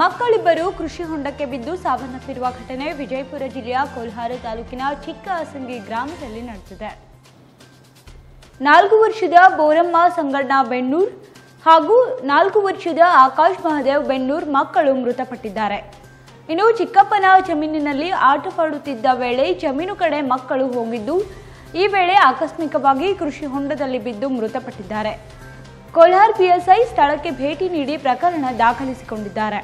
ಮಕ್ಕಳಿಬ್ಬರು ಕೃಷಿ ಹೊಂಡಕ್ಕೆ ಬಿದ್ದು ಸಾವನ್ನಪ್ಪಿರುವ ಘಟನೆ ವಿಜಯಪುರ ಜಿಲ್ಲೆಯ ಕೋಲ್ಹಾರ ತಾಲೂಕಿನ ಚಿಕ್ಕ ಅಸಂಗಿ ಗ್ರಾಮದಲ್ಲಿ ನಡೆದಿದೆ. ನಾಲ್ಕು ವರ್ಷದ ಬೋರಮ್ಮ ಸಂಗಣ್ಣ ಬೆನ್ನೂರ್ ಹಾಗೂ ನಾಲ್ಕು ವರ್ಷದ ಆಕಾಶ್ ಮಹದೇವ್ ಬೆನ್ನೂರ್ ಮಕ್ಕಳು ಮೃತಪಟ್ಟಿದ್ದಾರೆ. ಇನ್ನು ಚಿಕ್ಕಪ್ಪನ ಜಮೀನಿನಲ್ಲಿ ಆಟವಾಡುತ್ತಿದ್ದ ವೇಳೆ ಜಮೀನು ಕಡೆ ಮಕ್ಕಳು ಹೋಗಿದ್ದು, ಈ ವೇಳೆ ಆಕಸ್ಮಿಕವಾಗಿ ಕೃಷಿ ಹೊಂಡದಲ್ಲಿ ಬಿದ್ದು ಮೃತಪಟ್ಟಿದ್ದಾರೆ. ಕೋಲಾರ್ ಪಿಎಸ್ಐ ಸ್ಥಳಕ್ಕೆ ಭೇಟಿ ನೀಡಿ ಪ್ರಕರಣ ದಾಖಲಿಸಿಕೊಂಡಿದ್ದಾರೆ.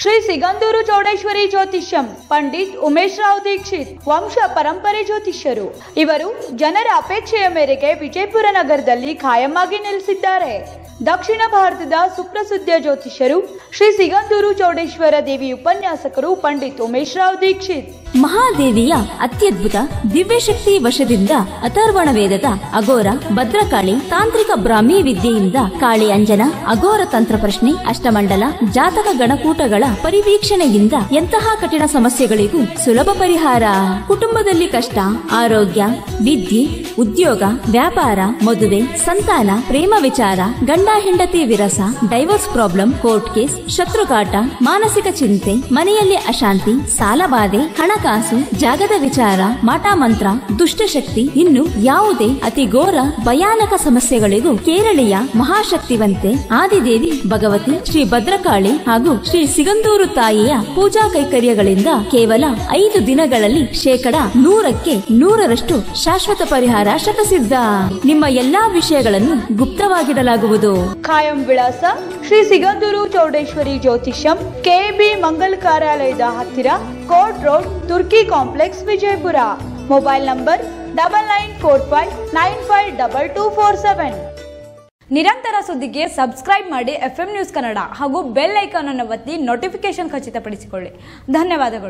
ಶ್ರೀ ಸಿಗಂದೂರು ಚೌಡೇಶ್ವರಿ ಜ್ಯೋತಿಷ್ಯಂ, ಪಂಡಿತ್ ಉಮೇಶ್ ರಾವ್ ದೀಕ್ಷಿತ್, ವಂಶ ಪರಂಪರೆ ಜ್ಯೋತಿಷ್ಯರು. ಇವರು ಜನರ ಅಪೇಕ್ಷೆಯ ಮೇರೆಗೆ ವಿಜಯಪುರ ನಗರದಲ್ಲಿ ಖಾಯಮಾಗಿ ನೆಲೆಸಿದ್ದಾರೆ. ದಕ್ಷಿಣ ಭಾರತದ ಸುಪ್ರಸಿದ್ಧ ಜ್ಯೋತಿಷ್ಯರು ಶ್ರೀ ಸಿಗಂದೂರು ಚೌಡೇಶ್ವರ ದೇವಿ ಉಪನ್ಯಾಸಕರು ಪಂಡಿತ್ ಉಮೇಶ್ ರಾವ್ ದೀಕ್ಷಿತ್. ಮಹಾದೇವಿಯ ಅತ್ಯದ್ಭುತ ದಿವ್ಯಶಕ್ತಿ ವಶದಿಂದ ಅಥರ್ವಣ ವೇದದ ಅಗೋರ ಭದ್ರಕಾಳಿ, ತಾಂತ್ರಿಕ ಬ್ರಾಹ್ಮಿ ವಿದ್ಯೆಯಿಂದ ಕಾಳಿ ಅಂಜನ ಅಗೋರ ತಂತ್ರ ಪ್ರಶ್ನೆ, ಅಷ್ಟಮಂಡಲ, ಜಾತಕ ಗಣಕೂಟಗಳ ಪರಿವೀಕ್ಷಣೆಯಿಂದ ಎಂತಹ ಕಠಿಣ ಸಮಸ್ಯೆಗಳಿಗೂ ಸುಲಭ ಪರಿಹಾರ? ಕುಟುಂಬದಲ್ಲಿ ಕಷ್ಟ, ಆರೋಗ್ಯ, ವಿದ್ಯೆ, ಉದ್ಯೋಗ, ವ್ಯಾಪಾರ, ಮದುವೆ, ಸಂತಾನ, ಪ್ರೇಮ ವಿಚಾರ, ಗಂಡ ಹೆಂಡತಿ ವಿರಸ, ಡೈವರ್ಸ್ ಪ್ರಾಬ್ಲಮ್, ಕೋರ್ಟ್ ಕೇಸ್ ಶತ್ರುಕಾಟ ಮಾನಸಿಕ ಚಿಂತೆ, ಮನೆಯಲ್ಲಿ ಅಶಾಂತಿ, ಸಾಲಬಾಧೆ ಹಣಕಾಸು, ಜಾಗದ ವಿಚಾರ, ಮಾಟಮಂತ್ರ, ದುಷ್ಟಶಕ್ತಿ ಇನ್ನು ಯಾವುದೇ ಅತಿ ಘೋರ, ಭಯಾನಕ ಸಮಸ್ಯೆಗಳಿಗೂ ಕೇರಳೀಯ ಮಹಾಶಕ್ತಿವಂತೆ ಆದಿದೇವಿ ಭಗವತಿ, ಶ್ರೀ ಭದ್ರಕಾಳಿ ಹಾಗೂ ಶ್ರೀ ಸಿಗಂದೂರು ತಾಯಿಯ ಪೂಜಾ ಕೈಕರ್ಯಗಳಿಂದ ಕೇವಲ ಐದು ದಿನಗಳಲ್ಲಿ ಶೇಕಡ ನೂರಕ್ಕೆ ನೂರರಷ್ಟು ಶಾಶ್ವತ ಪರಿಹಾರ ಶತಸಿದ್ಧ. ನಿಮ್ಮ ಎಲ್ಲಾ ವಿಷಯಗಳನ್ನು ಗುಪ್ತವಾಗಿಡಲಾಗುವುದು. ಖಾಯಂ ವಿಳಾಸ ಶ್ರೀ ಸಿಗಂದೂರು ಚೌಡೇಶ್ವರಿ ಜ್ಯೋತಿಷ್ಯಂ ಕೆಬಿ ಮಂಗಲ್ ಕಾರ್ಯಾಲಯದ ಹತ್ತಿರ court road Turki complex Vijayapura mobile number double nine four five nine five double two four seven ನಿರಂತರ ಸುದ್ದಿಗೆ ಸಬ್ಸ್ಕ್ರೈಬ್ ಮಾಡಿ ಎಫ್ ನ್ಯೂಸ್ ಕನ್ನಡ ಹಾಗೂ ಬೆಲ್ ಐಕಾನ್ ಅನ್ನು ಒತ್ತಿ ನೋಟಿಫಿಕೇಶನ್ ಖಚಿತಪಡಿಸಿಕೊಳ್ಳಿ. ಧನ್ಯವಾದಗಳು.